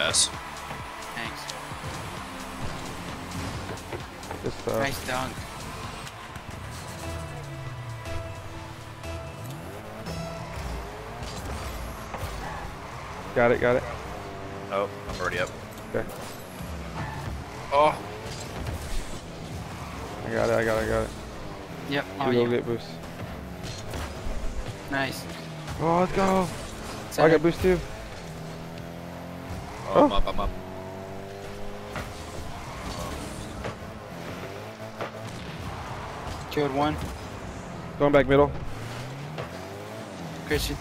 pass. Thanks. Good stuff. Nice dunk. Got it, got it. Oh, I'm already up. Okay. Oh, I got it, I got it, I got it. Yep. You On go get boost. Nice. Oh, let's go. Oh, I Center. got boost too. Oh, I'm Oh. up, I'm up. Killed one. Going back middle. Christian.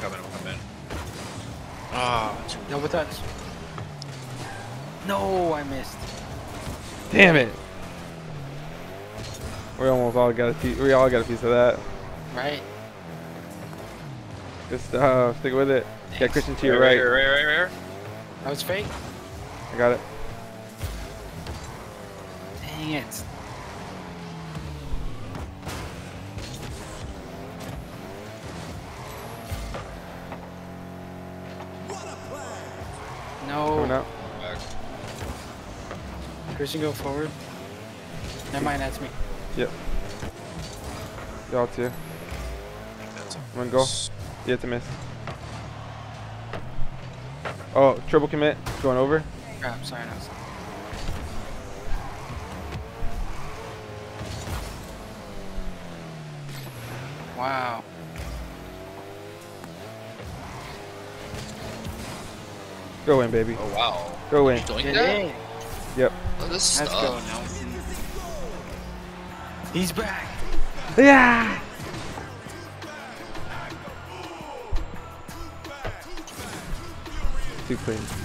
Coming, I'm coming. Ah, Double touch. No, I missed. Damn it. We almost all got a piece. We all got a piece of that. Right? Good stuff. Stick with it. Got Christian to your right, right. right, right, right, right. That was fake. I got it. Dang it. Coming No. out. Back. Christian, go forward. Never mind, that's me. Yep. Y'all too. That's One goal. Yeah, it's a miss. Oh, triple commit. Going over. Crap, sorry, no. Wow. Go in, baby. Oh, wow. Go in. Doing that? Yep. Oh, this Let's go, Nelson. He's back. Yeah. Too clean.